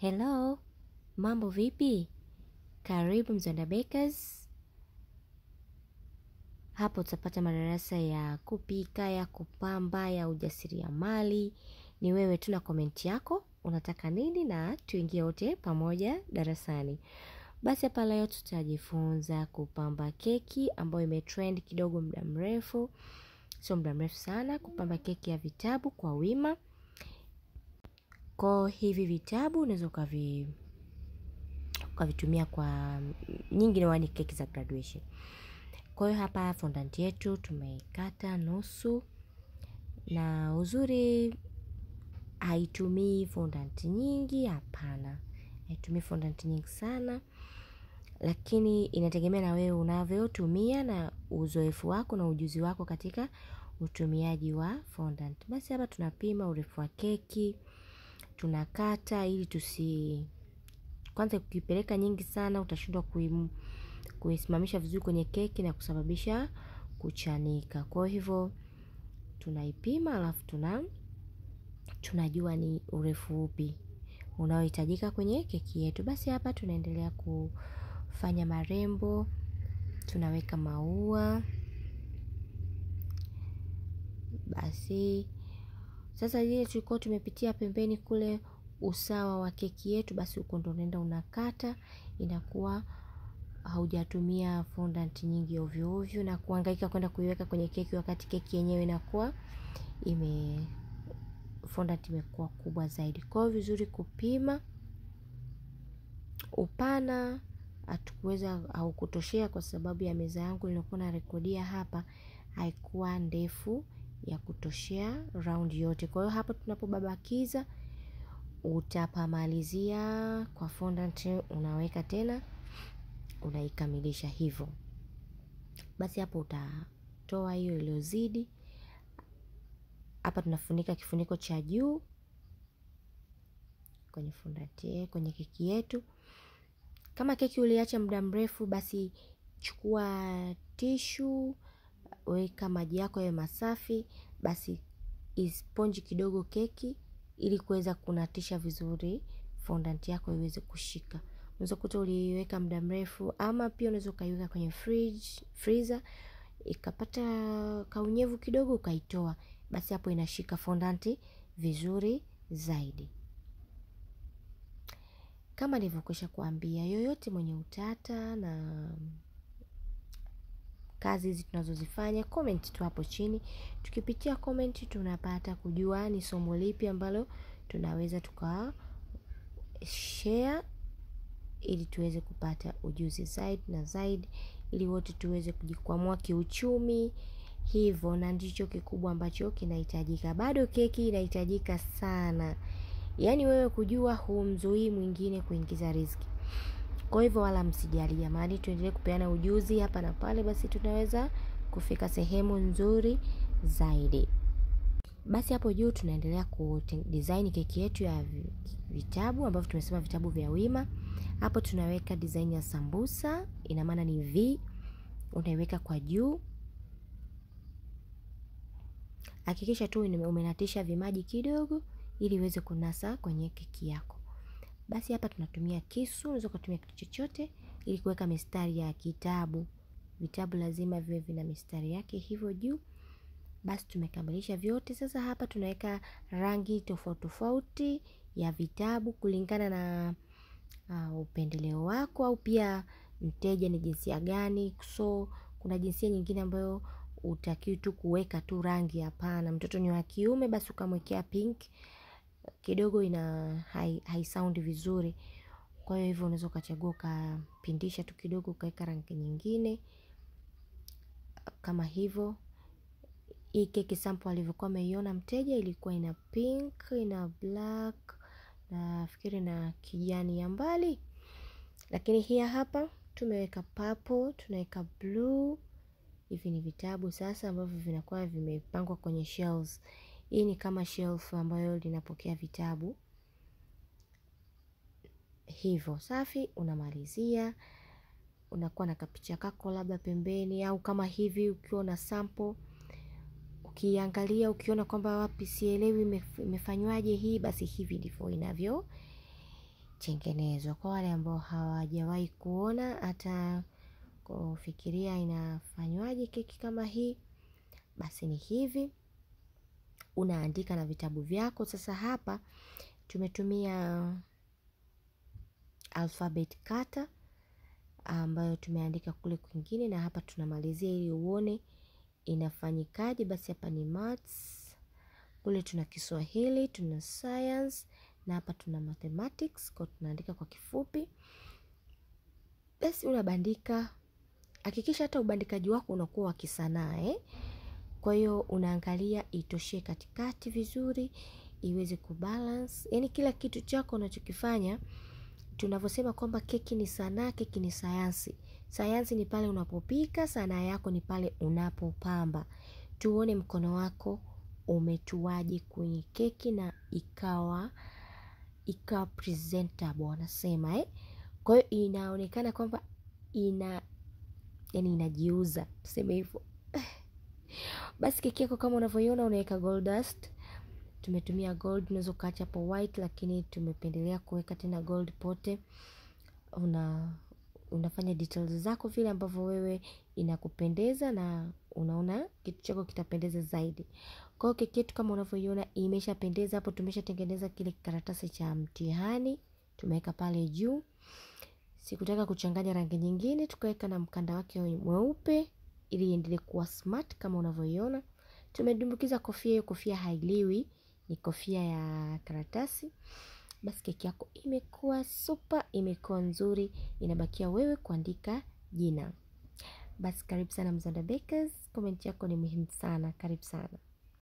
Hello, mambo vipi? Karibu Mzwanda Bakers. Hapo utapata madarasa ya kupika, ya kupamba, ya ujasiriamali. Ni wewe tu na komenti yako, unataka nini na tuingie wote pamoja darasani. Basi hapa leo tutajifunza kupamba keki ambayo imetrend kidogo muda mrefu. Sio muda mrefu sana, kupamba keki ya vitabu kwa wima. Kwa hivi vitabu unaweza ukavi ukavitumia kwa nyingi ni keki za graduation. Kwa hiyo hapa fondant yetu tumeikata nusu, na uzuri haitumii fondant nyingi, hapana, haitumii fondant nyingi sana, lakini inategemea na wewe unavyotumia na uzoefu wako na ujuzi wako katika utumiaji wa fondant. Basi hapa tunapima urefu wa keki, tunakata ili tusi kwanza ukipeleka nyingi sana utashindwa kuisimamisha vizuri kwenye keki na kusababisha kuchanika. Kwa hivyo tunaipima alafu tuna tunajua ni urefu upi unaohitajika kwenye keki yetu. Basi hapa tunaendelea kufanya marembo, tunaweka maua. Basi sasa ile tulikuwa tumepitia pembeni kule usawa wa keki yetu, basi huko ndo unaenda unakata, inakuwa haujatumia fondant nyingi ovyo ovyo na kuhangaika kwenda kuiweka kwenye keki wakati keki yenyewe inakuwa ime fondant imekuwa kubwa zaidi. Kwa hiyo vizuri kupima upana hatukuweza au kutoshea kwa sababu ya meza yangu nilikuwa narekodia hapa haikuwa ndefu ya kutoshea round yote. Kwa hiyo hapo tunapobabakiza utapamalizia kwa fondant unaweka tena unaikamilisha hivyo. Basi hapo utatoa hiyo iliyozidi. Hapa tunafunika kifuniko cha juu kwenye fondant kwenye keki yetu. Kama keki uliacha muda mrefu, basi chukua tishu, weka maji yako yawe masafi, basi isponji kidogo keki ili kuweza kunatisha vizuri fondant yako iweze kushika. Unaweza kuta uliweka muda mrefu ama pia unaweza ukaiweka kwenye fridge, freezer ikapata kaunyevu kidogo ukaitoa, basi hapo inashika fondant vizuri zaidi. Kama nilivyokwisha kuambia, yoyote mwenye utata na kazi hizi tunazozifanya, comment tu hapo chini. Tukipitia comment tunapata kujua ni somo lipi ambalo tunaweza tuka share ili tuweze kupata ujuzi zaidi na zaidi ili wote tuweze kujikwamua kiuchumi hivyo, na ndicho kikubwa ambacho kinahitajika. Bado keki inahitajika sana, yaani wewe kujua humzuii mwingine kuingiza riziki. Kwa hivyo wala msijali jamani, tuendelee kupeana ujuzi hapa na pale, basi tunaweza kufika sehemu nzuri zaidi. Basi hapo juu tunaendelea ku design keki yetu ya vitabu ambavyo tumesema vitabu vya wima. Hapo tunaweka design ya sambusa, ina maana ni V, unaiweka kwa juu. Hakikisha tu umenatisha vimaji kidogo ili iweze kunasa kwenye keki yako. Basi hapa tunatumia kisu, unaweza kutumia kitu chochote ili kuweka mistari ya kitabu. Vitabu lazima viwe vina mistari yake hivyo juu. Basi tumekamilisha vyote. Sasa hapa tunaweka rangi tofauti tofauti ya vitabu kulingana na uh, upendeleo wako au pia mteja ni jinsia gani. So kuna jinsia nyingine ambayo utakiwi tu kuweka tu rangi, hapana. Mtoto ni wa kiume, basi ukamwekea pink kidogo ina hai, hai vizuri. Kwa hiyo hivyo unaweza ukachagua ukapindisha tu kidogo ukaweka rangi nyingine kama hivyo. Hii keki sample alivyokuwa ameiona mteja ilikuwa ina pink, ina black nafikiri na kijani ya mbali, lakini hii hapa tumeweka purple, tunaweka blue. Hivi ni vitabu sasa ambavyo vinakuwa vimepangwa kwenye shelves. Hii ni kama shelf ambayo linapokea vitabu hivyo. Safi, unamalizia unakuwa na kapicha kako labda pembeni, au kama hivi ukiwa na sample ukiangalia ukiona kwamba wapi sielewi imefanywaje hii, basi hivi ndivyo inavyo tengenezwa. Kwa wale ambao hawajawahi kuona hata kufikiria inafanywaje keki kama hii, basi ni hivi, unaandika na vitabu vyako. Sasa hapa tumetumia alphabet kata ambayo tumeandika kule kwingine, na hapa tunamalizia ili uone inafanyikaje. Basi hapa ni maths, kule tuna Kiswahili, tuna science na hapa tuna mathematics, kwa tunaandika kwa kifupi. Basi unabandika, hakikisha hata ubandikaji wako unakuwa wa kisanaa eh? Kwa hiyo unaangalia itoshee katikati vizuri, iweze kubalance, yaani kila kitu chako unachokifanya. Tunavyosema kwamba keki ni sanaa, keki ni sayansi. Sayansi ni pale unapopika, sanaa yako ni pale unapopamba. Tuone mkono wako umetuaje kwenye keki na ikawa ikawa presentable wanasema eh? Kwa hiyo inaonekana kwamba ina yani inajiuza, tuseme hivyo. Basi keki yako kama unavyoiona, unaweka gold dust. Tumetumia gold, unaweza ukaacha hapo white, lakini tumependelea kuweka tena gold pote. Una unafanya details zako vile ambavyo wewe inakupendeza na unaona kitu chako kitapendeza zaidi. Kwa hiyo keki yetu kama unavyoiona imeshapendeza hapo. Tumeshatengeneza kile karatasi cha mtihani, tumeweka pale juu. Sikutaka kuchanganya rangi nyingine, tukaweka na mkanda wake mweupe ili iendelee kuwa smart kama unavyoiona. Tumedumbukiza kofia, hiyo kofia hailiwi, ni kofia ya karatasi. Basi keki yako imekuwa super, imekuwa nzuri, inabakia wewe kuandika jina. Basi karibu sana Mzanda Bakers, comment yako ni muhimu sana. Karibu sana.